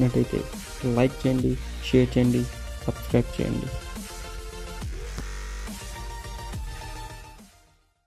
నచ్చినట్టయితే లైక్ చేయండి షేర్ చేయండి సబ్స్క్రైబ్ చేయండి.